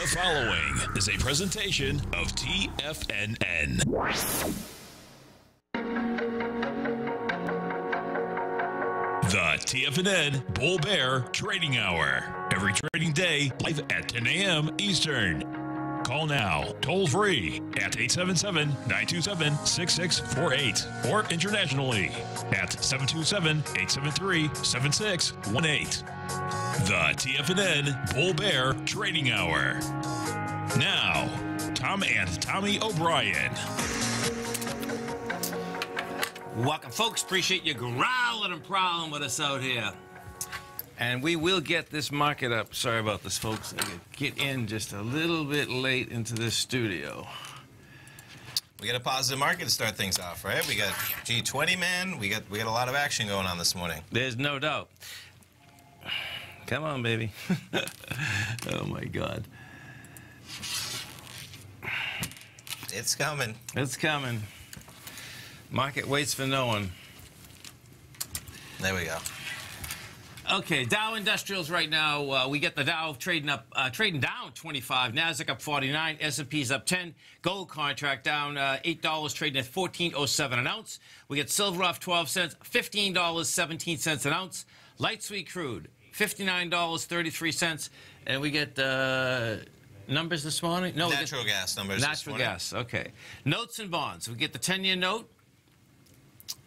The following is a presentation of TFNN. The TFNN Bull Bear Trading Hour. Every trading day, live at 10 a.m. Eastern. Call now, toll free at 877 927 6648 or internationally at 727 873 7618. The TFNN Bull Bear Trading Hour. Now, Tom and Tommy O'Brien. Welcome, folks. Appreciate you growling and prowling with us out here. And we will get this market up. Sorry about this, folks. I get in just a little bit late into this studio. We got a positive market to start things off, right? We got G20 man. We got we got a lot of action going on this morning. There's no doubt. Come on, baby. oh my God. It's coming. It's coming. Market waits for no one. There we go. Okay, Dow Industrials right now. Uh, we get the Dow trading up, uh, trading down 25. Nasdaq up 49. S&P's up 10. Gold contract down uh, eight dollars, trading at 14.07 an ounce. We get silver off 12 cents, 15 dollars 17 cents an ounce. Light sweet crude, 59 dollars 33 cents, and we get. Uh, Numbers this morning? No, get- Natural gas numbers. Natural gas. Okay. Notes and bonds. We get the 10-year note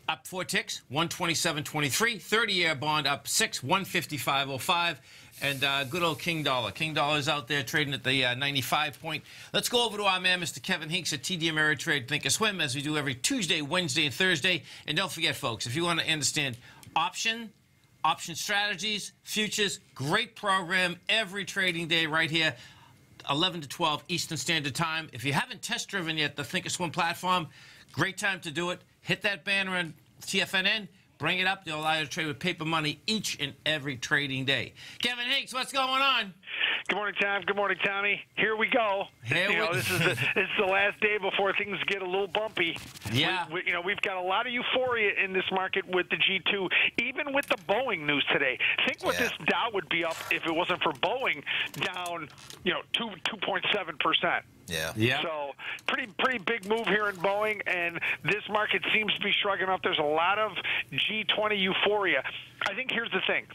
up four ticks, 127.23. 30-year bond up six, 155.05. And uh, good old King Dollar. King Dollar's out there trading at the uh, 95 point. Let's go over to our man, Mr. Kevin Hincks at TD Ameritrade Think or Swim, as we do every Tuesday, Wednesday, and Thursday. And don't forget, folks, if you want to understand option, option strategies, futures, great program every trading day right here. 11 to 12 Eastern Standard Time. If you haven't test driven yet the Thinkorswim platform, great time to do it. Hit that banner on TFNN. Bring it up. They'll allow you to trade with paper money each and every trading day. Kevin Hincks, what's going on? Good morning, Tom. Good morning, Tommy. Here we go. Here you know, this is the, this is the last day before things get a little bumpy. Yeah. We, we- you know, we've got a lot of euphoria in this market with the G2, even with the Boeing news today. Think what Yeah. this Dow would be up if it wasn't for Boeing down, you know, two two point seven percent. Yeah. Yeah. So pretty pretty big move here in Boeing, and this market seems to be shrugging off. There's a lot of G20 euphoria. I think here's the thing.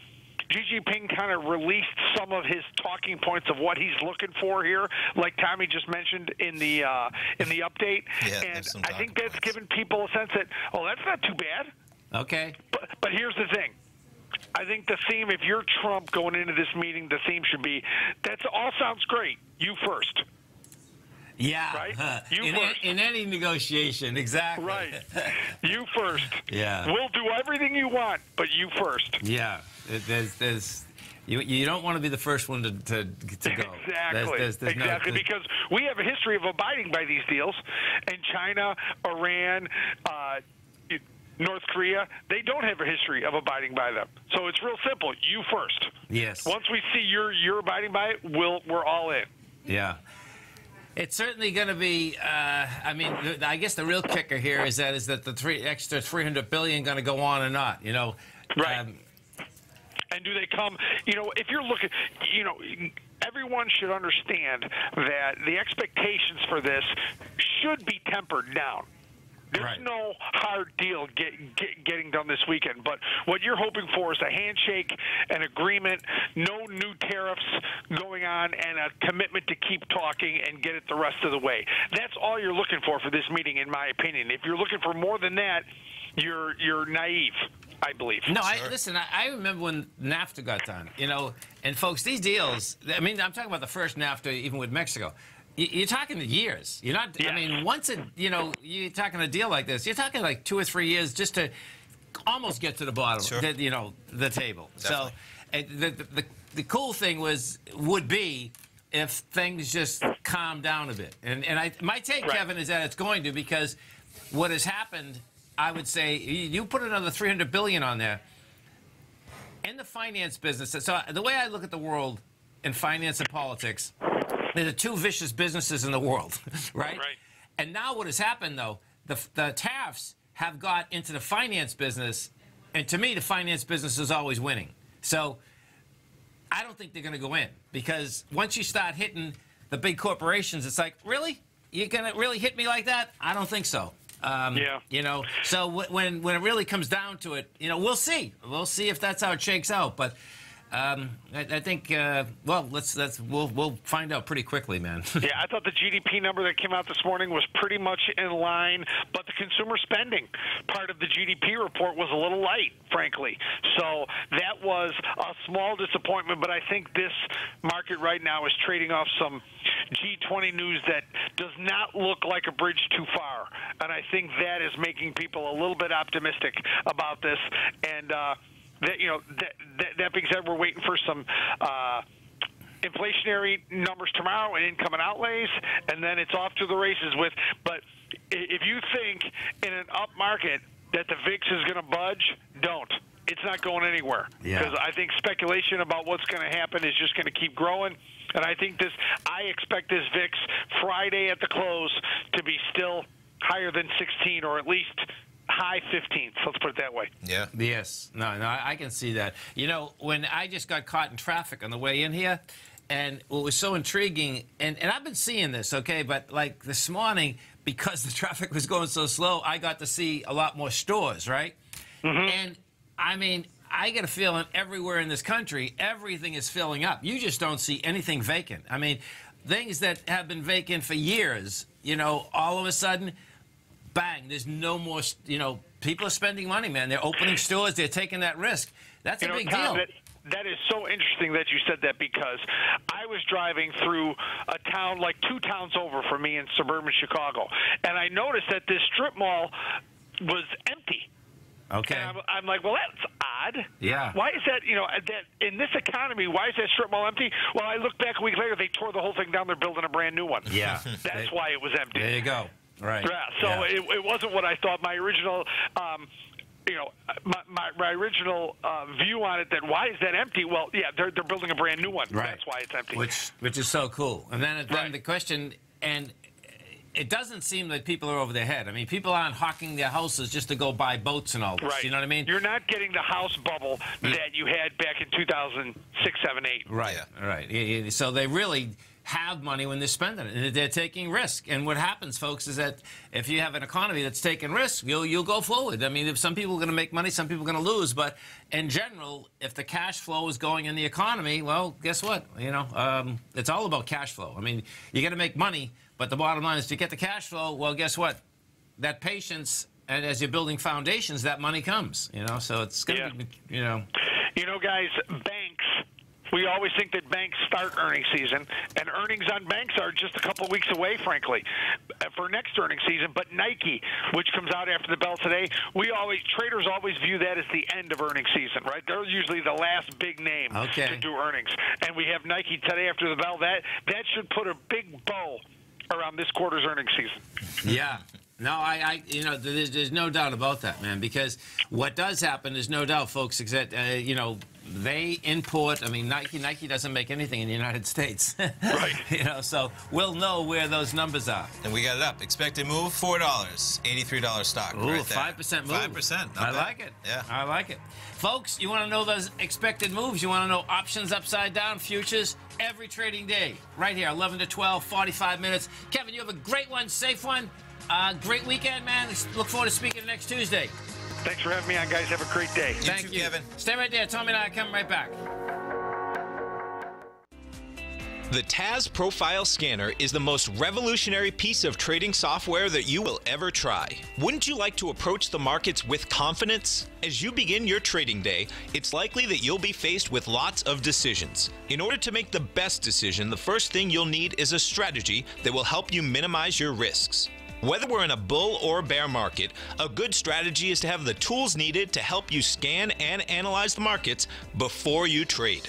Xi Jinping kind of released some of his talking points of what he's looking for here, like Tommy just mentioned in the uh, in the update. Yeah, and some I think that's points. given people a sense that, oh, that's not too bad. Okay. But, but here's the thing. I think the theme, if you're Trump going into this meeting, the theme should be that's all sounds great. You first. Yeah. Right? You in, first. in any negotiation, exactly. Right. you first. Yeah. We'll do everything you want, but you first. Yeah. There's, there's, you, you don't want to be the first one to, to, to go. Exactly. There's- there's- no- exactly. there's- because we have a history of abiding by these deals, and China, Iran, uh, North Korea, they don't have a history of abiding by them. So it's real simple. You first. Yes. Once we see you're you're abiding by it, we'll we're all in. Yeah. It's certainly going to be. Uh, I mean, I guess the real kicker here is that is that the three extra 300 billion going to go on or not? You know, Right. Um, And do they come? You know, if you're looking, you know, everyone should understand that the expectations for this should be tempered down. There's Right. no hard deal get, get, getting done this weekend, but what you're hoping for is a handshake, an agreement, no new tariffs going on, and a commitment to keep talking and get it the rest of the way. That's all you're looking for for this meeting, in my opinion. If you're looking for more than that, you're you're naive. I believe. no, I, Sure. listen. I, I remember when NAFTA got done. You know, and folks, these deals. I mean, I'm talking about the first NAFTA, even with Mexico. You- You're talking years. You're not. I mean, once it, you know, you're talking a deal like this. You're talking like two or three years just to almost get to the bottom. Sure. The, you know, the table. So, Definitely. and the, the the the cool thing was would be if things just calm down a bit. And and I my take, Right. Kevin, is that it's going to because what has happened. I would say you you put another 300 billion on there in the finance business. So the way I look at the world in finance and politics, they're the two vicious businesses in the world, right? Right. And now what has happened though, the, the tariffs have got into the finance business, and to me, the finance business is always winning. So I don't think they're going to go in because once you start hitting the big corporations, it's like, really? You're going to really hit me like that? I don't think so. Um, Yeah. You know, so w- when when it really comes down to it, you know, we'll see. We'll see if that's how it shakes out. But um, I, I think, uh, well, let's let's we'll we'll find out pretty quickly, man. Yeah, I thought the GDP number that came out this morning was pretty much in line, but the consumer spending part of the GDP report was a little light, frankly. So that was a small disappointment, but I think this market right now is trading off some G20 news that does not look like a bridge too far. And I think that is making people a little bit optimistic about this. And, uh, that, you know, that, that, that being said, we're waiting for some. Uh, inflationary numbers tomorrow and income and outlays, and then it's off to the races with. But if you think in an up market that the VIX is going to budge, don't. It's not going anywhere Yeah. because I think speculation about what's going to happen is just going to keep growing. And I think this, I expect this VIX Friday at the close to be still higher than 16 or at least high 15th. Let's put it that way. Yeah. Yes, no, no, I I can see that. You know, when I just got caught in traffic on the way in here, and what was so intriguing, and, and I've been seeing this, okay, but like this morning, because the traffic was going so slow, I got to see a lot more stores, right? Mm -hmm. And I mean, I get a feeling everywhere in this country, everything is filling up. You just don't see anything vacant. I mean, things that have been vacant for years, you know, all of a sudden, bang, there's no more, you know, people are spending money, man. They're opening stores, they're taking that risk. That's You a know, big deal. That, that is so interesting that you said that because I was driving through a town like two towns over from me in suburban Chicago, and I noticed that this strip mall was empty. Okay. And I'm, I'm like, well, that's odd. Yeah. Why is that? You know, that in this economy, why is that strip mall empty? Well, I look back a week later, they tore the whole thing down. They're building a brand new one. Yeah. That's They- why it was empty. There you go. Right. Yeah, so Yeah. It, it wasn't what I thought. My original, um, you know, my, my, my original uh, view on it that why is that empty? Well, yeah, they're, they're building a brand new one. Right. That's why it's empty. Which which is so cool. And then then Right. the question and it doesn't seem that people are over their head. I mean, people aren't hawking their houses just to go buy boats and all this. right. You know what I mean? You're not getting the house bubble that you had back in 2006, 7, 8. Right, Yeah. right. Yeah, yeah. So they really have money when they're spending it, and they're taking risk. And what happens, folks, is that if you have an economy that's taking risk, you'll you'll go forward. I mean, if some people are going to make money, some people are going to lose. But in general, if the cash flow is going in the economy, well, guess what? You know, um, it's all about cash flow. I mean, you got to make money, but the bottom line is to get the cash flow. Well, guess what? That patience. And as you're building foundations, that money comes, you know. So it's gonna Yeah. be, you know, You know, guys. We always think that banks start earnings season, and earnings on banks are just a couple weeks away, frankly, for next earnings season. But Nike, which comes out after the bell today, we always traders always view that as the end of earnings season, right? They're usually the last big name Okay. to do earnings, and we have Nike today after the bell. That that should put a big bow around this quarter's earnings season. Yeah. No, I, I, you know, there's, there's no doubt about that, man. Because what does happen is no doubt, folks, is that uh, you know they import. I mean, Nike, Nike doesn't make anything in the United States, Right. you know, so we'll know where those numbers are. And we got it up. Expected move four dollars, eighty-three dollars stock. Ooh, right five percent move. Five percent. I like it. Yeah. I like it. Folks, you want to know those expected moves? You want to know options upside down, futures every trading day, right here, 11 to 12, 45 minutes. Kevin, you have a great one, safe one. Uh, great weekend, man. Look forward to speaking next Tuesday. Thanks for having me on, guys. Have a great day. You Thank too, you. Kevin. Stay right there. Tommy and I are coming right back. The TAS Profile Scanner is the most revolutionary piece of trading software that you will ever try. Wouldn't you like to approach the markets with confidence? As you begin your trading day, it's likely that you'll be faced with lots of decisions. In order to make the best decision, the first thing you'll need is a strategy that will help you minimize your risks. Whether we're in a bull or bear market, a good strategy is to have the tools needed to help you scan and analyze the markets before you trade.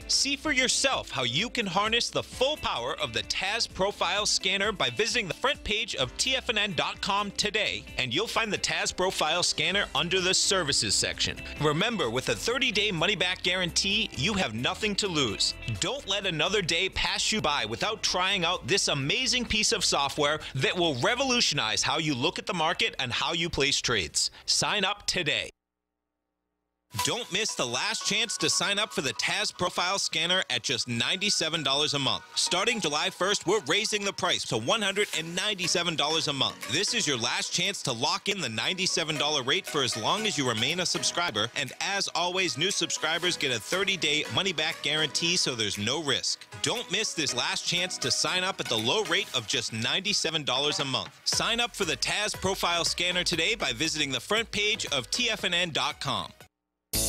See for yourself how you can harness the full power of the TAS Profile Scanner by visiting the front page of TFNN.com today, and you'll find the TAS Profile Scanner under the Services section. Remember, with a 30 day money back guarantee, you have nothing to lose. Don't let another day pass you by without trying out this amazing piece of software that will revolutionize how you look at the market and how you place trades. Sign up today. Don't miss the last chance to sign up for the TAS Profile Scanner at just $97 a month. Starting July 1st, we're raising the price to $197 a month. This is your last chance to lock in the $97 rate for as long as you remain a subscriber. And as always, new subscribers get a 30 day money back guarantee, so there's no risk. Don't miss this last chance to sign up at the low rate of just $97 a month. Sign up for the TAS Profile Scanner today by visiting the front page of TFNN.com.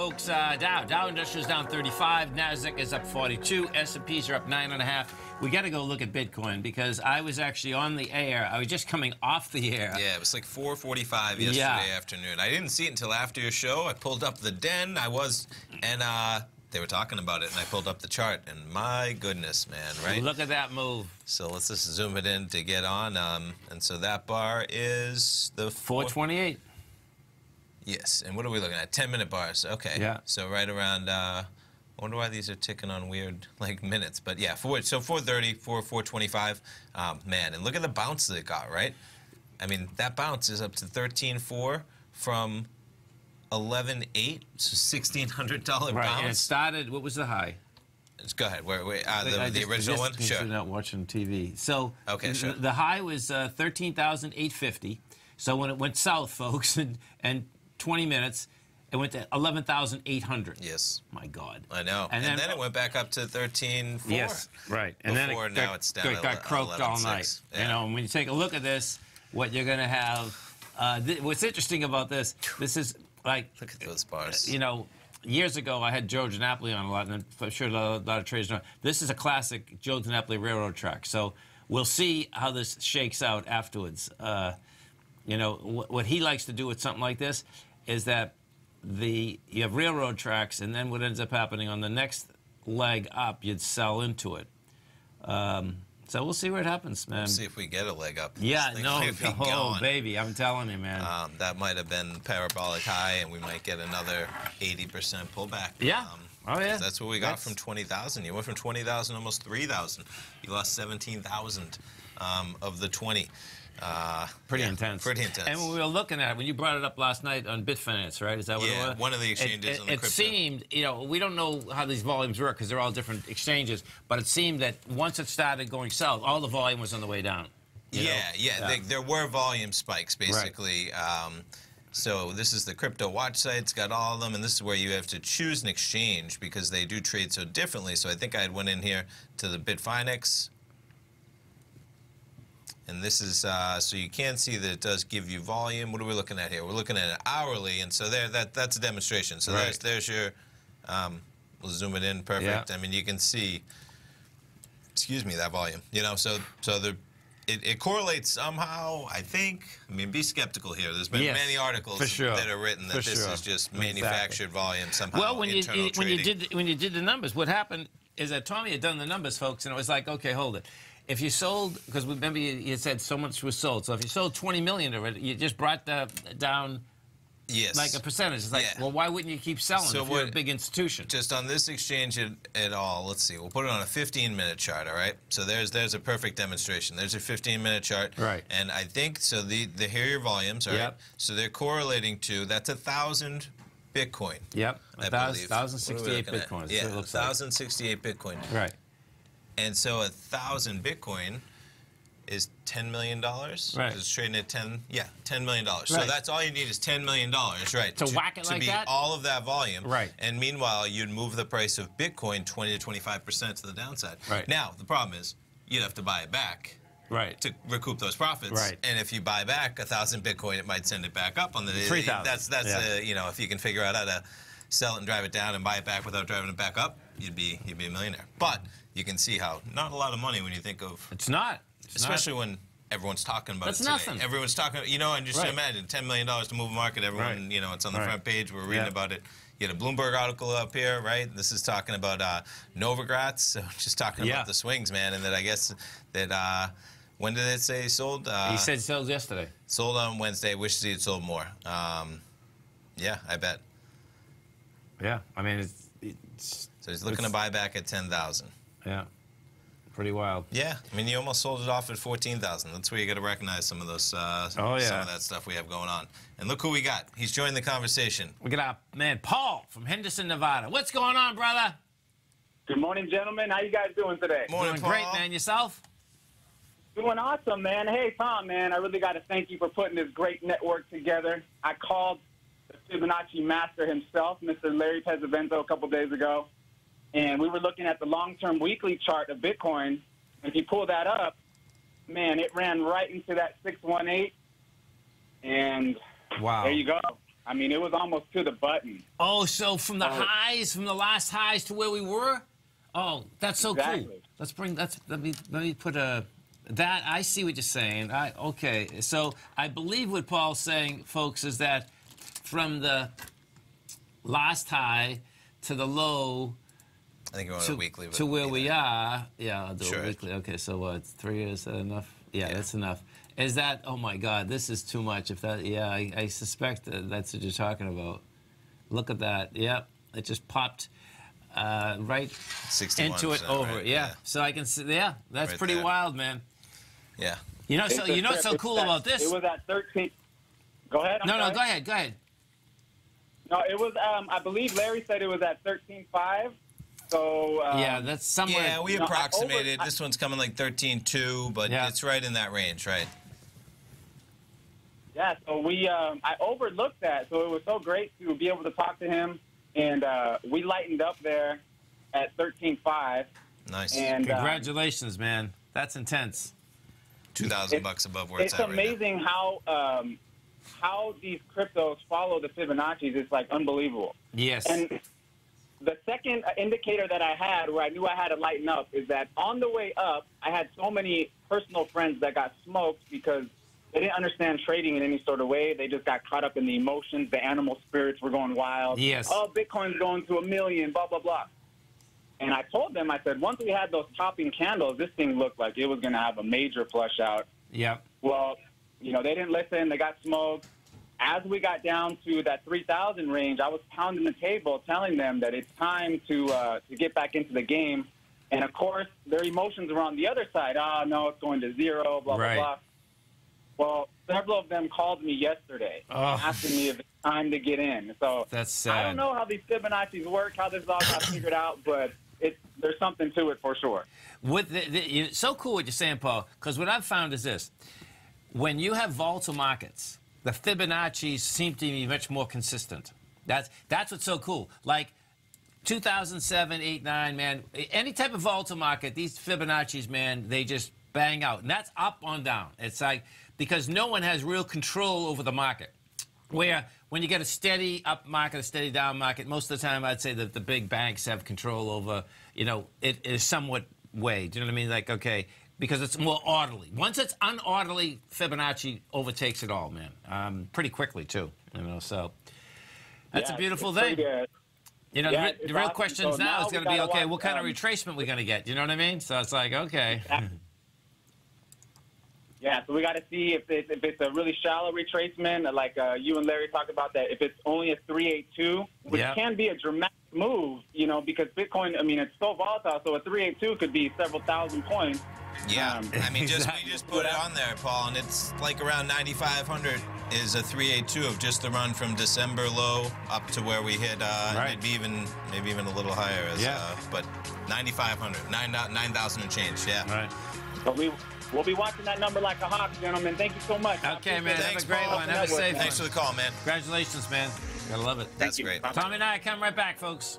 Folks. Uh, Dow Dow Industrials down 35. Nasdaq is up 42. S&Ps are up nine and a half. We got to go look at Bitcoin because I was actually on the air. I was just coming off the air. Yeah, it was like 4:45 yesterday Yeah. afternoon. I didn't see it until after your show. I pulled up the den. I was, and uh, they were talking about it, and I pulled up the chart, and my goodness, man, right? Look at that move. So let's just zoom it in to get on. Um, and so that bar is the four- 428. Yes, and what are we looking at? 10 minute bars. Okay. Yeah. So right around. Uh, I wonder why these are ticking on weird like minutes, but yeah, four. So 4:30, 4 4:25. Um, man, and look at the bounce that it got. Right. I mean, that bounce is up to 13.4 from 11.8, so $1,600 Right, and it started. What was the high? Let's go ahead. Where, where, uh, the, the original just one? Sure. You're not watching TV. So Okay, sure. The high was uh, thirteen thousand eight fifty. So when it went south, folks, and and twenty minutes, it went to eleven thousand eight hundred. Yes. My God. I know. And And, then- then, it went back up to 13.4. Yes, right. And Before, then it now got, it's down at got croaked all 11.6. night. You know, and when you take a look at this, what you're going to have. Uh, what's interesting about this? This is like Look at those bars. you know, years ago I had Joe Napoli on a lot, and I'm sure a lot, a lot of traders know. This is a classic Joe Napoli railroad track. So we'll see how this shakes out afterwards. Uh, you know, wh- what he likes to do with something like this is that the you have railroad tracks, and then what ends up happening on the next leg up, you'd sell into it. Um, so we'll see what happens, man. See if we get a leg up. yeah, no, oh baby, I'm telling you, man. Um, that might have been parabolic high, and we might get another 80% pullback. Yeah. Um, Oh, yeah. That's what we got That's- from 20,000. You went from 20,000 almost 3,000. You lost 17,000 um, of the 20. Uh, Pretty yeah, intense. Pretty intense. And when we were looking at it, when you brought it up last night on Bitfinex, right? Is that what Yeah, it was? one of the exchanges It, on the it seemed, you know, we don't know how these volumes work because they're all different exchanges, but it seemed that once it started going south, all the volume was on the way down. know? yeah, yeah, They, there were volume spikes basically. Um, so this is the crypto watch site. It's got all of them, and this is where you have to choose an exchange because they do trade so differently. So I think I had went in here to the Bitfinex. And this is uh, so you can see that it does give you volume. What are we looking at here? We're looking at it hourly, and so there that that's a demonstration. So Right. there's there's your. Um, we'll zoom it in perfect. Yeah. I mean, you can see. Excuse me, that volume. You know, so so the. It, it correlates somehow, I think. I mean, be skeptical here. There's been Yes, many articles sure. that are written that For this sure. is just Exactly. manufactured volume somehow. Well, when you, you when you did the- when you did the numbers, what happened is that Tommy had done the numbers, folks, and it was like, okay, hold it. If you sold, because remember you, you said so much was sold, so if you sold 20 million of it, you just brought that down yes, like a percentage. It's like, Yeah. well, why wouldn't you keep selling So if you're a big institution? just on this exchange at, at all, let's see. We'll put it on a 15 minute chart, all right? So there's there's a perfect demonstration. There's a 15 minute chart. Right. And I think so the the here are your volumes, all right? Yep. So they're correlating to that's a thousand Bitcoin. Yep, I a thousand- believe. 1,068 What are we looking at? Bitcoin. Yeah, what it looks like. 1,068 Bitcoin. Right. And so a thousand Bitcoin is ten million dollars. Right. It's trading at ten. Yeah, ten million dollars. Right. So that's all you need is ten million dollars, right? To whack it to like be that? all of that volume. Right. And meanwhile, you'd move the price of Bitcoin twenty to twenty-five percent to the downside. Right. Now the problem is you'd have to buy it back Right. to recoup those profits. Right. And if you buy back a thousand Bitcoin, it might send it back up on the 3,000. That's that's Yeah. uh, you know if you can figure out how to sell it and drive it down and buy it back without driving it back up, you'd be you'd be a millionaire. But you can see how not a lot of money when you think of It's not. It's especially when everyone's talking about That's it today. nothing. Everyone's talking, you know, and just Right. imagine ten million dollars to move a market. Everyone, Right. you know, it's on the Right. front page. We're reading Yeah. about it. You had a Bloomberg article up here, right? This is talking about uh, Novogratz, so just talking Yeah. about the swings, man, and that I guess that uh, when did it say sold? Uh, not. He said sales yesterday. sold on Wednesday. Wishes he had sold more. Um, yeah, I bet. Yeah. I mean, it's, it's So he's looking It's- to buy back at ten thousand. yeah, pretty wild. Yeah, I mean, you almost sold it off at fourteen thousand. That's where you got to recognize some of those, uh, Oh, some of that stuff we have going on. And look who we got. He's joined the conversation. We got our man Paul from Henderson, Nevada. What's going on, brother? Good morning, gentlemen. How you guys doing today? Morning, Doing great, man. Yourself? Doing awesome, man. Hey, Tom, man, I really got to thank you for putting this great network together. I called the Fibonacci master himself, Mr. Larry Pesavento, a couple days ago, and we were looking at the long-term weekly chart of Bitcoin. If you pull that up, man, it ran right into that 618, and Wow. there you go. I mean, it was almost to the button. Oh, so from the Oh. highs, from the last highs to where we were? Oh, that's so cool. Exactly. Let's bring that's let me let me put a that I see what you're saying. I okay. So I believe what Paul's saying, folks, is that from the last high to the low I think you want to, a weekly. to where either. we are. Yeah, I'll do Sure. it weekly. Okay, so what? Three is that enough? Yeah, that's enough. Is that? Oh my God, this is too much. If that, yeah, I, I suspect that that's what you're talking about. Look at that. Yep, it just popped uh, right into it over. right? Yeah. so I can see. Yeah, that's Right pretty there. wild, man. Yeah. You know, so you know what's so cool It's at- about this? It was at 13. Go ahead. I'm no, no, go ahead, go ahead. No, it was. Um, I believe Larry said it was at thirteen five. So um, yeah, that's somewhere. Yeah, we No, I approximated. over- I- this one's coming like 13.2, but Yeah. it's right in that range, right? yeah. So we, um, I overlooked that. So it was so great to be able to talk to him, and uh, we lightened up there at thirteen five. Nice. And uh, Congratulations, man. That's intense. 2,000 bucks above where it's, it's at right now. amazing how um, how these cryptos follow the Fibonacci's. It's like unbelievable. Yes. And the second indicator that I had where I knew I had to lighten up is that on the way up, I had so many personal friends that got smoked because they didn't understand trading in any sort of way. They just got caught up in the emotions. The animal spirits were going wild. Yes. Oh, Bitcoin's going to a million, blah, blah, blah. And I told them, I said, once we had those popping candles, this thing looked like it was going to have a major flush out. yep. Well, you know, they didn't listen. They got smoked. As we got down to that 3,000 range, I was pounding the table, telling them that it's time to uh, to get back into the game. And of course, their emotions were on the other side. Oh, no, it's going to zero, blah, Right. blah, blah. Well, several of them called me yesterday Oh. asking me if it's time to get in. So That's sad. I don't know how these Fibonacci's work, how this all got figured out, but it, there's something to it for sure. With the, the, so cool what you're saying, Paul. Because what I've found is this: when you have volatile markets, the Fibonacci's seem to be much more consistent. That's that's what's so cool. Like 2007, 8, 9, man. Any type of volatile market, these Fibonacci's, man, they just bang out. And that's up on down. It's like because no one has real control over the market. Where when you get a steady up market, a steady down market, most of the time I'd say that the big banks have control over, you know, it is somewhat way. Do you know what I mean? Like, okay, because it's more orderly. Once it's unorderly, Fibonacci overtakes it all, man. Um, pretty quickly too. You know, so that's Yeah, a beautiful thing. good. You know, Yeah, the, the real awesome. questions So now, now is going to be, okay, what kind of retracement we're going to get? You know what I mean? So it's like, okay. Yeah, so we got to see if it's, if it's a really shallow retracement, like uh, you and Larry talked about that. If it's only a 382, which Yeah. can be a dramatic move, you know, because Bitcoin, I mean, it's so volatile. So a 382 could be several thousand points. Yeah, Um, I mean, just Exactly. we just put it on there, Paul, and it's like around 9,500 is a 382 of just the run from December low up to where we hit, uh, Right. maybe even maybe even a little higher. As, Yeah. uh, but 9,500, 9 9,000 and change. Yeah. Right. But we we'll be watching that number like a hawk, gentlemen. Thank you so much. Okay, man. it. Have Thanks, a great Paul. one. Have a safe man. Thanks for the call, man. Congratulations, man. Gotta love it. That's you. great. Bye. Tommy and I come right back, folks.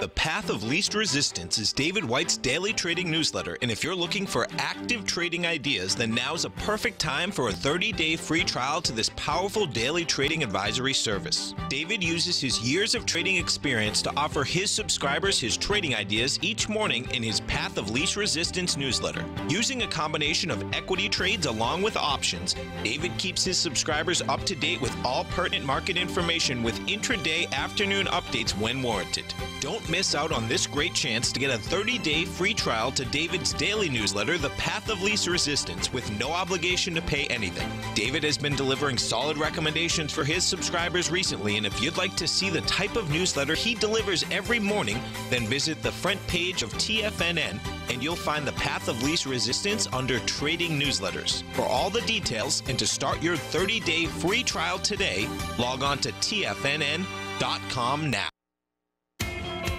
The Path of Least Resistance is David White's daily trading newsletter, and if you're looking for active trading ideas, then now's a perfect time for a 30 day free trial to this powerful daily trading advisory service. David uses his years of trading experience to offer his subscribers his trading ideas each morning in his Path of Least Resistance newsletter. Using a combination of equity trades along with options, David keeps his subscribers up to date with all pertinent market information with intraday afternoon updates when warranted. Don't miss out on this great chance to get a 30-day free trial to David's daily newsletter, The Path of Least Resistance, with no obligation to pay anything. David has been delivering solid recommendations for his subscribers recently, and if you'd like to see the type of newsletter he delivers every morning, then visit the front page of TFNN and you'll find the Path of Least Resistance under Trading Newsletters. For all the details and to start your 30-day free trial today, log on to TFNN.com now.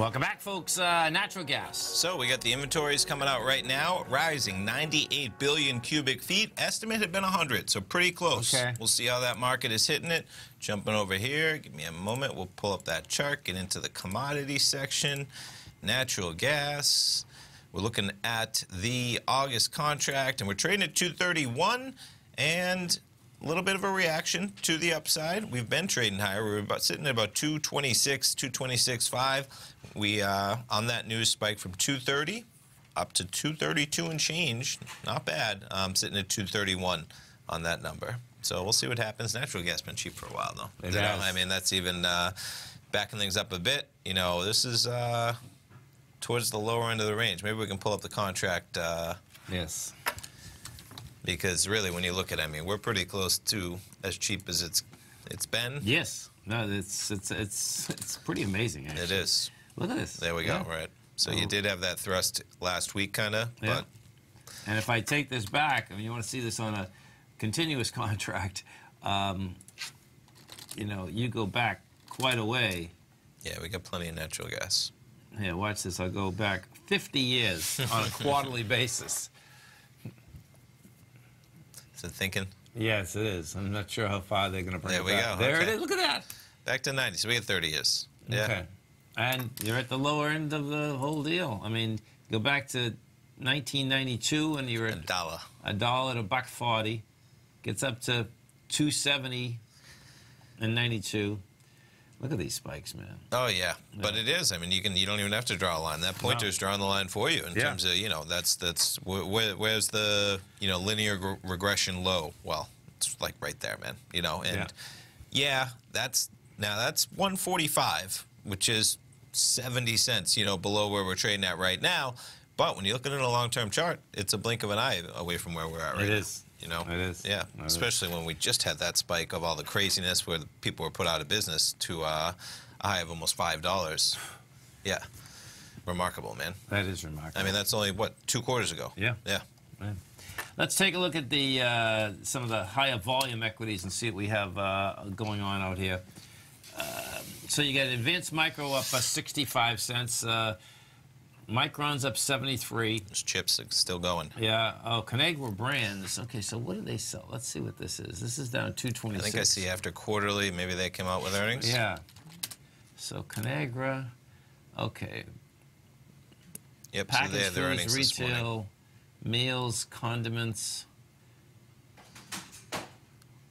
Welcome back, folks. Uh, natural gas. So we got the inventories coming out right now, rising 98 billion cubic feet. Estimate had been 100, so pretty close. Okay. We'll see how that market is hitting it. Jumping over here, give me a moment. We'll pull up that chart, get into the commodity section. Natural gas. We're looking at the August contract, and we're trading at 231. And a little bit of a reaction to the upside. We've been trading higher. We were about sitting at about 226, 226.5. We uh, on that news spike from 230 up to 232 and change. Not bad. Um, sitting at 231 on that number. So we'll see what happens. Natural gas been cheap for a while though. It has. I mean that's even uh, backing things up a bit. You know this is uh, towards the lower end of the range. Maybe we can pull up the contract. Uh, Yes. Because really when you look at it, I mean we're pretty close to as cheap as it's it's been. Yes. No, it's it's it's it's pretty amazing. Actually. It is. Look at this. There we Yeah. go. Right. So Oh. you did have that thrust last week, kind of, Yeah. but And if I take this back, I mean, you want to see this on a continuous contract, um, you know, you go back quite a way. yeah, we got plenty of natural gas. Here, watch this. I'll go back 50 years on a quarterly basis. So thinking Yes, it is. I'm not sure how far they're going to bring There it we back. go. There Okay. it is. Look at that. back to 90. So we had 30 years. Yeah. Okay. And you're at the lower end of the whole deal. I mean, go back to 1992 and you're A dollar. a dollar to buck 40. Gets up to 270 and 92. Look at these spikes, man. Oh yeah, but it is. I mean, you can. You don't even have to draw a line. That pointer's drawing the line for you in Yeah. terms of you know that's that's where, where, where's the you know linear gr- regression low? Well, it's like right there, man. You know, and yeah, that's now that's 145, which is 70 cents, you know, below where we're trading at right now. But when you look at it in a long-term chart, it's a blink of an eye away from where we're at right It now. is. You know, It is. Yeah, It is. especially when we just had that spike of all the craziness where the people were put out of business to uh, a high of almost five dollars. Yeah, remarkable, man. That is remarkable. I mean, that's only what two quarters ago. Yeah. Yeah. Let's take a look at the uh, some of the higher volume equities and see what we have uh, going on out here. Uh, so you got Advanced Micro up uh, 65 cents. Micron's up 73. Those chips are still going. Yeah. Oh, Conagra Brands. Okay, so what do they sell? Let's see what this is. This is down I 226. think I see after quarterly, maybe they came out with earnings. Yeah. So Conagra. Okay. Yep. So they had their earnings foods, this morning. retail, meals, condiments.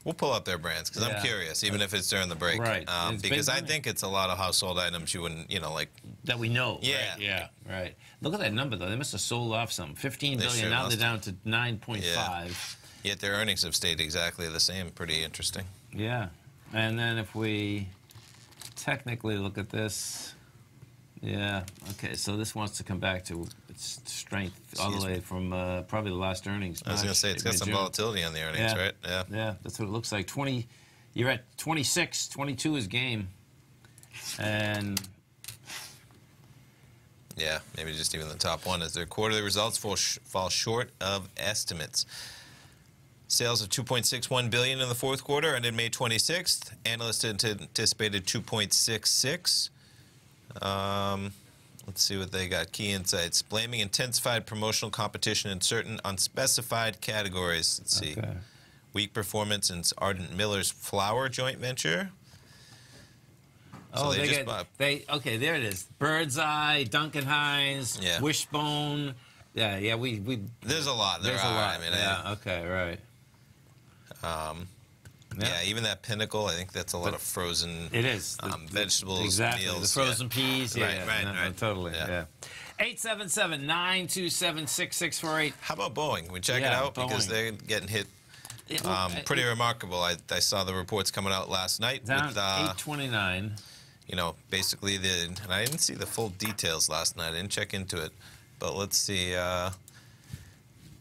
We'll pull up their brands because Yeah. I'm curious, even if it's during the break. Right. Um, because I think it's a lot of household items you wouldn't, you know, like that we know. Yeah. Right? Yeah. Right. Look at that number though. They must have sold off some. 15 They billion. sure now they're down to 9.5. Yeah. yet their earnings have stayed exactly the same. Pretty interesting. Yeah. And then if we technically look at this, yeah. Okay. So this wants to come back to strength all the way from uh, probably the last earnings. I was going to say it's got some June. volatility on the earnings, Yeah. right? Yeah. Yeah, that's what it looks like. 20, you're at 26, 22 is game. And Yeah, maybe just even the top one as their quarterly results fall, sh- fall short of estimates. Sales of 2.61 billion in the fourth quarter ended May 26th. Analysts anticipated 2.66. Um, let's see what they got. Key insights: blaming intensified promotional competition in certain unspecified categories. Let's see. Okay. Weak performance in Ardent Miller's flour joint venture. So oh, they they, just get they okay. There it is. Bird's Eye, Duncan Hines, Yeah. Wishbone. Yeah, yeah. We we There's a lot. There there's are. a lot. I mean, yeah. I- okay. Right. Um, Yeah. yeah. even that pinnacle, I think that's a lot of frozen. It is. The- Um, vegetables, Exactly. meals, the frozen peas. Yeah. Right, yeah, right, no, no, right. Totally. Yeah. Yeah. 877 927 6648. How about Boeing? We check it Yeah, out because they're getting hit. Um, pretty remarkable. I, I saw the reports coming out last night Down with, uh, 829. you know, basically the. And I didn't see the full details last night. I didn't check into it, but let's see. Uh,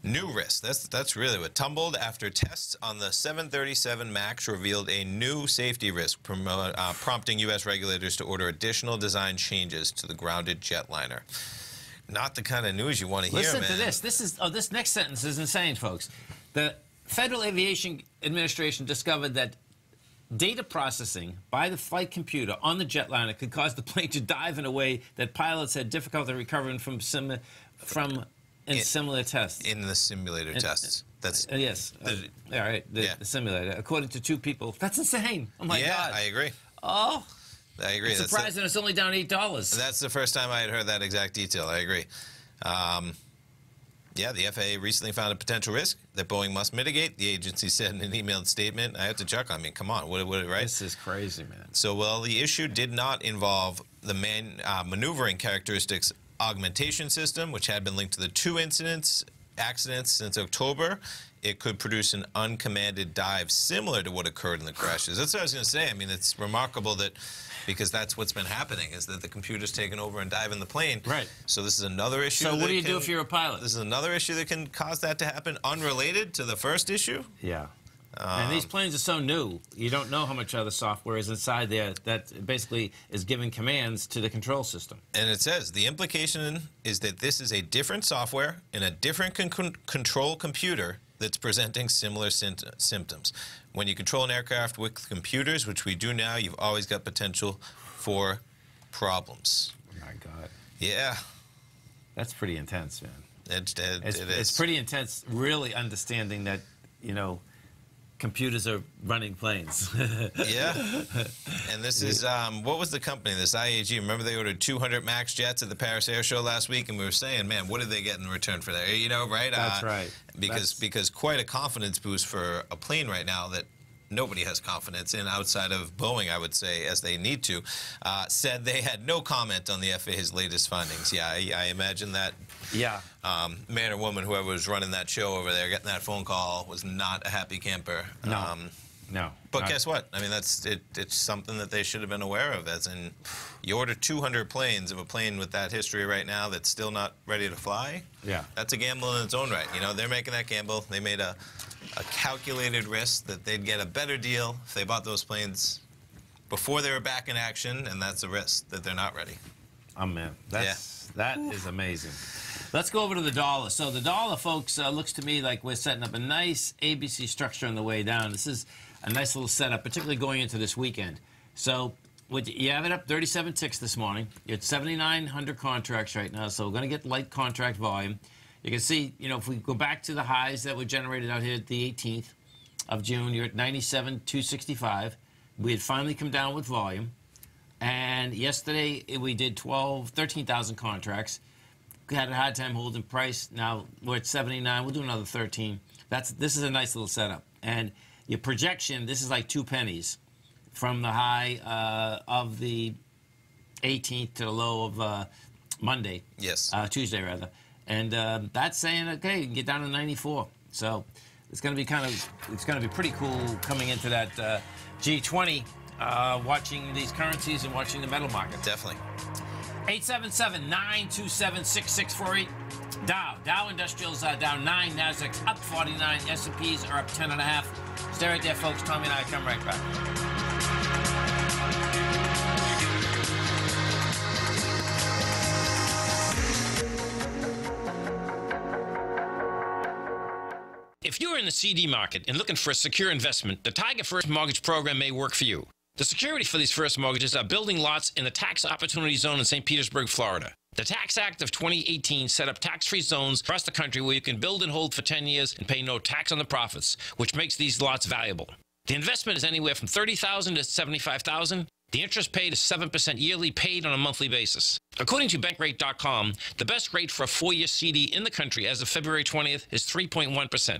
new risk. That's that's really what tumbled after tests on the 737 Max revealed a new safety risk, promo, uh, prompting U.S. regulators to order additional design changes to the grounded jetliner. Not the kind of news you want to hear, Listen man. to this. This is oh, this next sentence is insane, folks. The Federal Aviation Administration discovered that data processing by the flight computer on the jetliner could cause the plane to dive in a way that pilots had difficulty recovering from sim- from in In- similar tests. in the simulator tests. That's Uh, yes. Uh, all right. The, yeah. the simulator. According to two people. That's insane. Oh my yeah, God. I agree. oh, I agree. The, surprising. It's only down eight dollars. that's the first time I had heard that exact detail. I agree. Um, Yeah, the FAA recently found a potential risk that Boeing must mitigate. The agency said in an emailed statement. I have to check. I mean, come on, what, what, right? This is crazy, man. So, well, the issue did not involve the man, uh, maneuvering characteristics augmentation system, which had been linked to the two incidents accidents since October. It could produce an uncommanded dive similar to what occurred in the crashes. That's what I was going to say. I mean, it's remarkable that because that's what's been happening is that the computer's taken over and diving the plane. Right. So this is another issue. So what do you do if you're a pilot? This is another issue that can cause that to happen, unrelated to the first issue. Yeah. And these um, planes are so new, you don't know how much other software is inside there that basically is giving commands to the control system. And it says the implication is that this is a different software in a different con- con- control computer that's presenting similar synt- symptoms. When you control an aircraft with computers, which we do now, you've always got potential for problems. Oh my God. Yeah, That's pretty intense, man. it, it, It's, it it's pretty intense, really understanding that, you know, computers are running planes. Yeah, and this is um, what was the company? This IAG. Remember they ordered 200 Max jets at the Paris Air Show last week, and we were saying, man, what did they get in return for that? You know, right? That's Uh, right. Because That's- because quite a confidence boost for a plane right now that nobody has confidence in outside of Boeing, I would say, as they need to. Uh, said they had no comment on the FAA's latest findings. Yeah, I, I imagine that yeah. um, man or woman, whoever was running that show over there, getting that phone call, was not a happy camper. No. Um, No. but not- guess what? I mean, that's it, it's something that they should have been aware of. As in, you order 200 planes of a plane with that history right now that's still not ready to fly. Yeah. That's a gamble in its own right. You know, they're making that gamble. They made a, a calculated risk that they'd get a better deal if they bought those planes before they were back in action, and that's a risk that they're not ready. Oh man, that's that is amazing. Let's go over to the dollar. So the dollar, folks, uh, looks to me like we're setting up a nice ABC structure on the way down. This is a nice little setup, particularly going into this weekend. So you have it up 37 ticks this morning. You're at 7,900 contracts right now, so we're going to get light contract volume. You can see, you know, if we go back to the highs that were generated out here at the 18th of June, you're at 97,265. We had finally come down with volume. And yesterday we did 12, 13,000 contracts. Had a hard time holding price. Now we're at 79. We'll do another 13. That's this is a nice little setup. And your projection, this is like two pennies from the high uh, of the 18th to the low of uh, Monday. Yes. Uh, Tuesday rather. And uh, that's saying okay, you can get down to 94. So it's going to be kind of it's going to be pretty cool coming into that uh, G20, uh, watching these currencies and watching the metal market. Definitely. 877-927-6648. Dow. Dow Industrials uh, down 9. Nasdaq's up 49. S&Ps are up 10 and a half. Stay right there, folks. Tommy and I come right back. If you're in the CD market and looking for a secure investment, the Tiger First Mortgage Program may work for you. The security for these first mortgages are building lots in the tax opportunity zone in St. Petersburg, Florida. The Tax Act of 2018 set up tax free zones across the country where you can build and hold for 10 years and pay no tax on the profits, which makes these lots valuable. The investment is anywhere from 30,000 to 75,000. The interest paid is 7% yearly, paid on a monthly basis. According to Bankrate.com, the best rate for a four year CD in the country as of February 20th is 3.1%.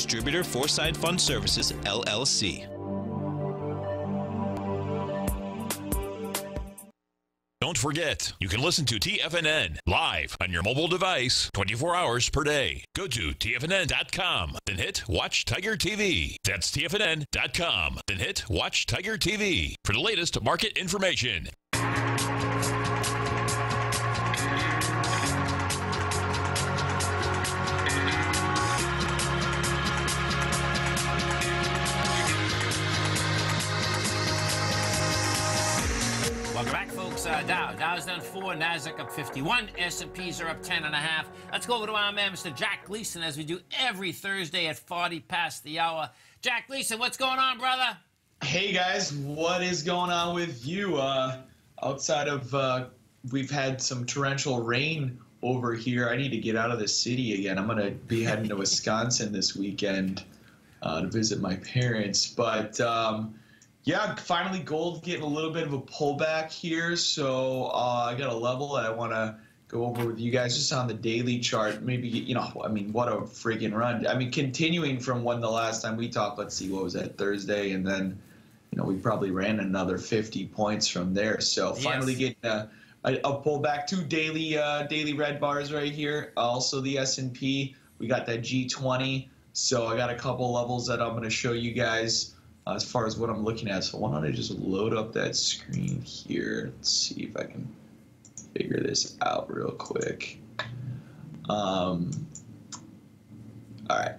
Distributor Foreside Fund Services, LLC. Don't forget, you can listen to TFNN live on your mobile device 24 hours per day. Go to TFNN.com, then hit Watch Tiger TV. That's TFNN.com, then hit Watch Tiger TV for the latest market information. Welcome back, folks. Uh, Dow. Dow's down four, Nasdaq up 51, S&Ps are up 10 and a half. Let's go over to our man, Mr. Jack Gleason, as we do every Thursday at 40 past the hour. Jack Gleason, what's going on, brother? Hey guys, what is going on with you? Uh, outside of uh, we've had some torrential rain over here. I need to get out of the city again. I'm gonna be heading to Wisconsin this weekend uh, to visit my parents. But um, yeah, finally gold getting a little bit of a pullback here. So uh, I got a level that I want to go over with you guys just on the daily chart. Maybe you know, I mean, what a freaking run! I mean, continuing from when the last time we talked. Let's see, what was that Thursday, and then you know we probably ran another 50 points from there. So finally Yes. getting a, a, a pullback. Two daily uh, daily red bars right here. Also the S and P. We got that G20. So I got a couple levels that I'm going to show you guys uh, as far as what I'm looking at. So why don't I just load up that screen here? Let's see if I can figure this out real quick. Um, all right.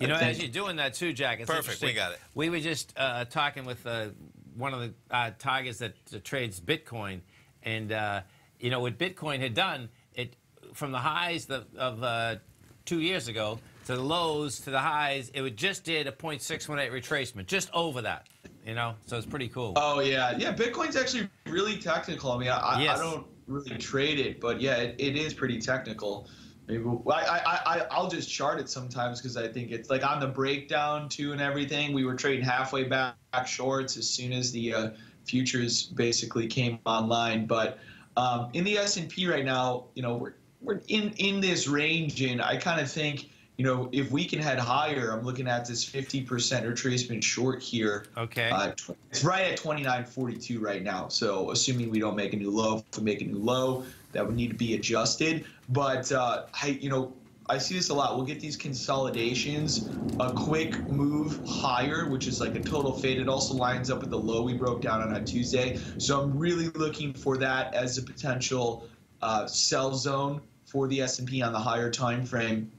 You I know, as you're doing that too, Jack. It's Perfect, we got it. We were just uh, talking with uh, one of the uh, targets that uh, trades Bitcoin, and uh, you know what Bitcoin had done. It from the highs the, of uh, two years ago to the lows to the highs. It would just did a 0.618 retracement, just over that. You know, so it's pretty cool. Oh yeah, yeah. Bitcoin's actually really technical. I mean, I, Yes. I don't really trade it, but yeah, it, it is pretty technical. Maybe well, I, I, I I'll just chart it sometimes because I think it's like on the breakdown too and everything. We were trading halfway back shorts as soon as the uh, futures basically came online. But um, in the S and P right now, you know, we're we're in in this range, and I kind of think. You know, if we can head higher, I'm looking at this 50% retracement short here. Okay. Uh, it's right at 29.42 right now. So assuming we don't make a new low, if we make a new low, that would need to be adjusted. But uh, I, you know, I see this a lot. We'll get these consolidations, a quick move higher, which is like a total fade. It also lines up with the low we broke down on a Tuesday. So I'm really looking for that as a potential uh, sell zone for the S&P on the higher time frame.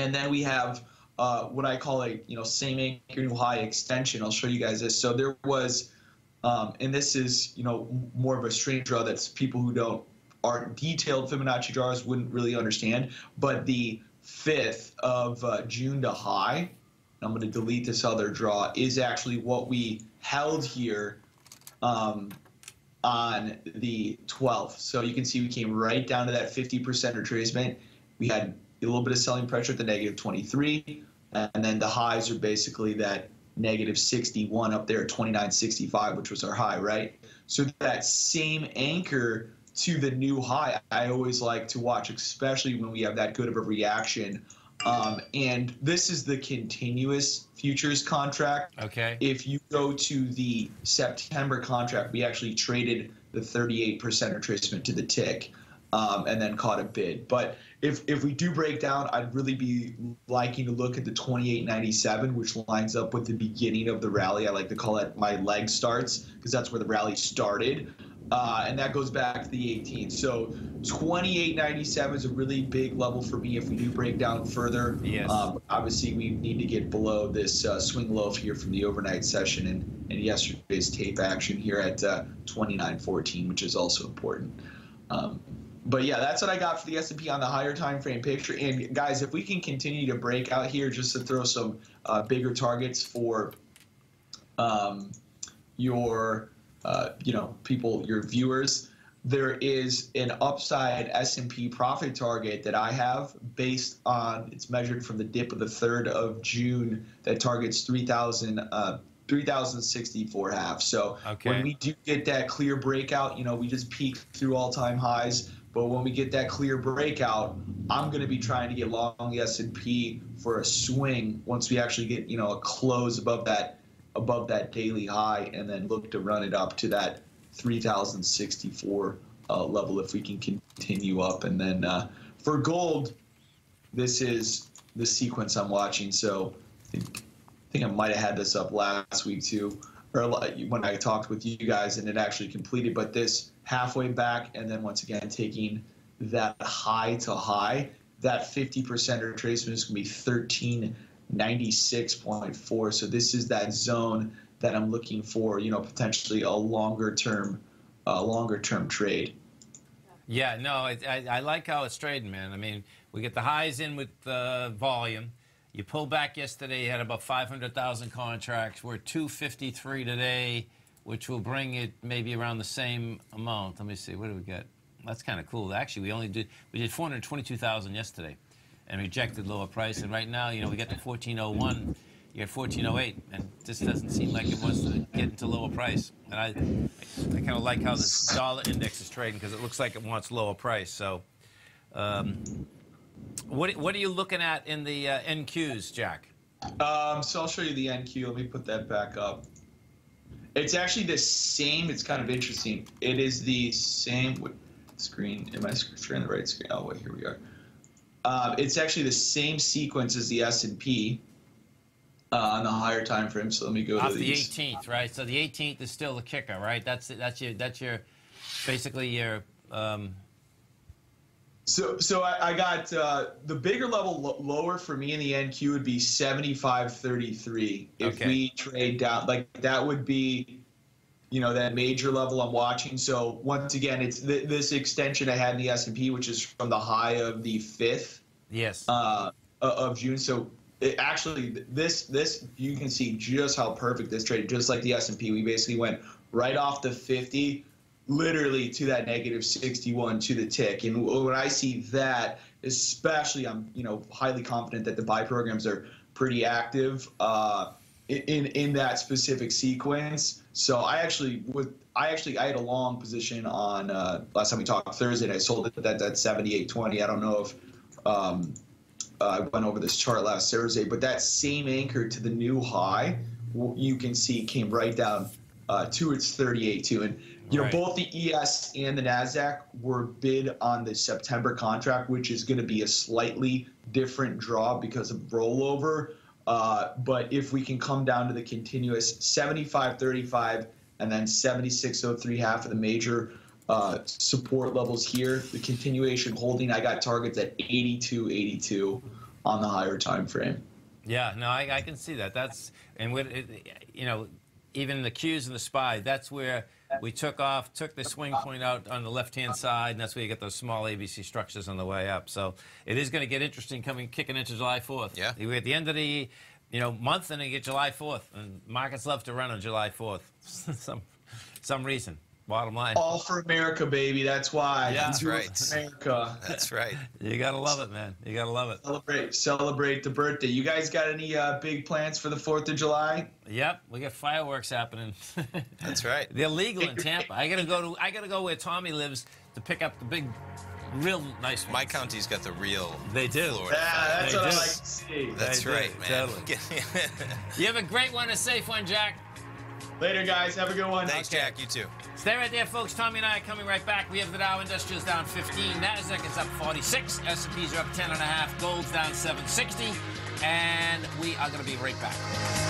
And then we have uh, what I call a you know same anchor new high extension. I'll show you guys this. So there was, um, and this is you know more of a strange draw that's people who don't aren't detailed Fibonacci draws wouldn't really understand. But the fifth of uh, June to high, I'm going to delete this other draw, is actually what we held here um, on the 12th. So you can see we came right down to that 50% retracement. We had a little bit of selling pressure at the negative 23, and then the highs are basically that negative 61 up there at 29.65, which was our high, right? So that same anchor to the new high, I always like to watch, especially when we have that good of a reaction Um, and this is the continuous futures contract. Okay. If you go to the September contract, we actually traded the 38% retracement to the tick um, and then caught a bid. But if, if we do break down, I'd really be liking to look at the 28.97, which lines up with the beginning of the rally. I like to call it my leg starts because that's where the rally started. Uh, and that goes back to the 18th. So 28.97 is a really big level for me if we do break down further. Yes. Um, obviously, we need to get below this uh, swing low here from the overnight session and, and yesterday's tape action here at uh, 29.14, which is also important. Um, but yeah, that's what I got for the S&P on the higher time frame picture. And guys, if we can continue to break out here, just to throw some uh, bigger targets for um, your uh, you know people your viewers there is an upside s&p profit target that i have based on it's measured from the dip of the 3rd of june that targets 3000 uh, 3064 half so Okay. when we do get that clear breakout you know we just peak through all-time highs but when we get that clear breakout i'm going to be trying to get long the s&p for a swing once we actually get you know a close above that above that daily high and then look to run it up to that 3064 uh, level if we can continue up. And then uh, for gold this is the sequence i'm watching. So i think, I think i might have had this up last week too or when i talked with you guys and it actually completed but this halfway back and then once again taking that high to high that 50% retracement is going to be 1396.4. So this is that zone that I'm looking for, you know, potentially a longer term, uh, longer term trade. Yeah, no, it, I, I like how it's trading, man. I mean, we get the highs in with the volume. You pulled back yesterday, you had about 500,000 contracts. We're 253 today, which will bring it maybe around the same amount. Let me see, what do we get? That's kind of cool. Actually, we only did we did 422,000 yesterday, and rejected lower price. And right now, you know, we got to 1401. You're at 1408, and this doesn't seem like it wants to get into lower price. And I, I kind of like how this dollar index is trading because it looks like it wants lower price. So, um, what what are you looking at in the uh, NQs, Jack? Um, so I'll show you the NQ. Let me put that back up. It's actually the same. It's kind of interesting. It is the same what, screen. Am I sharing the right screen? Oh wait, here we are. Um, it's actually the same sequence as the S and P uh, on the higher time frame. So let me go Off to the these. 18th, right? So the 18th is still the kicker, right? That's that's your that's your basically your um, So, so I, I got uh, the bigger level lo- lower for me in the NQ would be 75.33. If Okay. we trade down, like that would be, you know, that major level I'm watching. So once again, it's th- this extension I had in the S&P, which is from the high of the fifth yes. uh, of June. So it actually, this this you can see just how perfect this trade. Just like the S&P, we basically went right off the 50, literally to that negative 61 to the tick. And when I see that, especially, I'm you know highly confident that the buy programs are pretty active uh, in in that specific sequence. So I actually would. I actually I had a long position on uh, last time we talked Thursday. And I sold it at that 78.20. I don't know if um, uh, I went over this chart last Thursday, but that same anchor to the new high, you can see came right down uh, to its 38 too. And you Right. know both the ES and the Nasdaq were bid on the September contract, which is going to be a slightly different draw because of rollover. Uh, but if we can come down to the continuous 75.35 and then 76.03 half of the major uh, support levels here, the continuation holding, I got targets at 82.82 on the higher time frame. Yeah, no, I, I can see that. That's and with you know, even the Qs and the SPY. That's where we took off, took the swing point out on the left-hand side, and that's where you get those small ABC structures on the way up. So it is going to get interesting coming, kicking into July 4th. Yeah. we're at the end of the, you know, month, and then you get July 4th, and markets love to run on July 4th. some, some reason. Bottom line, All for America, baby. That's why. Yeah. That's right. America. That's right. you gotta love it, man. You gotta love it. Celebrate, celebrate the birthday. You guys got any uh, big plans for the Fourth of July? Yep, we got fireworks happening. That's right. They're legal in Tampa. I gotta go to I gotta go where Tommy lives to pick up the big real nice ones. My county's got the real. They do. Florida. Yeah, that's They what I like to see. That's They do, right, man. totally. You have a great one, a safe one, Jack. Later, guys. Have a good one. Thanks, Jack. You too. Stay right there, folks. Tommy and I are coming right back. We have the Dow Industrials down 15. Nasdaq is up 46. S&Ps are up 10 and a half. Gold's down 760. And we are going to be right back.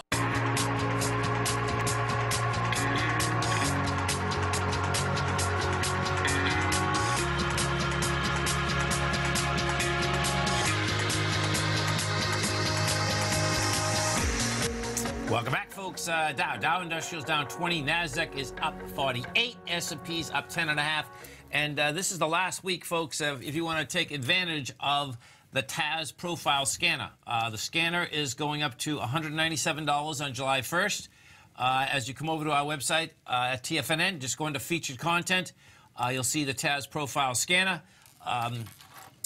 Welcome back, folks. Uh, Dow Dow Industrials down 20. Nasdaq is up 48. S&P's up 10 and a half. And uh, this is the last week, folks. Of, if you want to take advantage of the TAS Profile Scanner, uh, the scanner is going up to $197 on July 1st. Uh, as you come over to our website uh, at TFNN, just go into featured content. Uh, you'll see the TAS Profile Scanner. Um,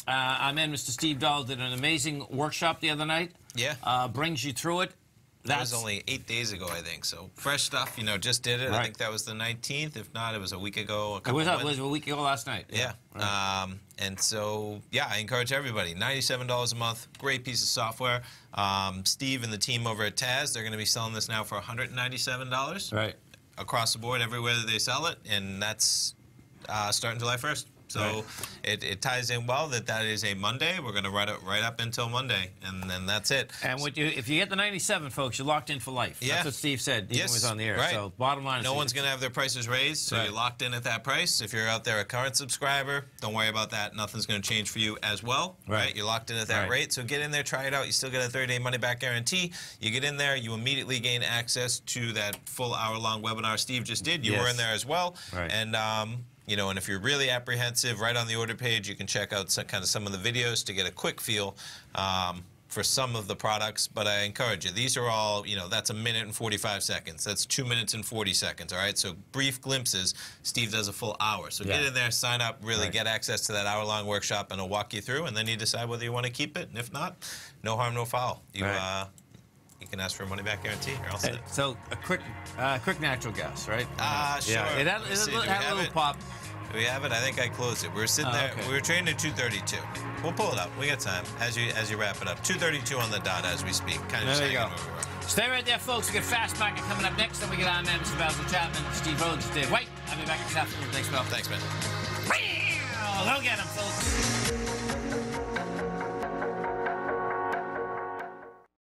uh, our man, Mr. Steve Dahl, did an amazing workshop the other night. Yeah. Uh, brings you through it. That was only eight days ago, I think. So fresh stuff, you know, just did it. I think that was the 19th. If not, it was a week ago. A It was, Wed- was a week ago last night. Yeah. Um, and so, yeah, I encourage everybody. $97 a month. Great piece of software. Um, Steve and the team over at TAS, they're going to be selling this now for $197 Right. across the board, everywhere that they sell it. And that's uh, starting July 1st. So Right. it, it ties in well that that is a Monday. We're going to ride it right up until Monday, and then that's it. And what you, if you get the 97, folks, you're locked in for life. Yeah. That's what Steve said. Yes, was on the air. right. So bottom line is No one's going to have their prices raised, so Right. you're locked in at that price. If you're out there a current subscriber, don't worry about that. Nothing's going to change for you as well. Right. You're locked in at that Right. rate. So get in there, try it out. You still get a 30-day money-back guarantee. You get in there, you immediately gain access to that full hour-long webinar Steve just did. You were in there as well. Right. And um, you know, and if you're really apprehensive, right on the order page, you can check out some, kind of some of the videos to get a quick feel. Um, for some of the products, but I encourage you. These are all, you know, that's a minute and 45 seconds. That's two minutes and 40 seconds, all right? So brief glimpses. Steve does a full hour. So get in there, sign up, really Right. get access to that hour long workshop, and I'll walk you through, and then you decide whether you want to keep it. And if not, no harm, no foul. You, Right. uh, you can ask for a money back guarantee. Or else Hey, so a quick, uh, quick natural guess, right? Ah, sure. Yeah, it had, it had we a little it? pop. Do we have it? I think I closed it. We were sitting Oh, there. okay. We were trading at 2:32. We'll pull it up. We got time as you as you wrap it up. 2:32 on the dot as we speak. Kind of There you go. we. Stay right there, folks. We get Fast Market coming up next. Then we get Iron Man, Mr. Basil Chapman, Steve Rhodes, Dave White. I'll be back in this afternoon. Thanks, Bill. Thanks, man. Go get him, folks.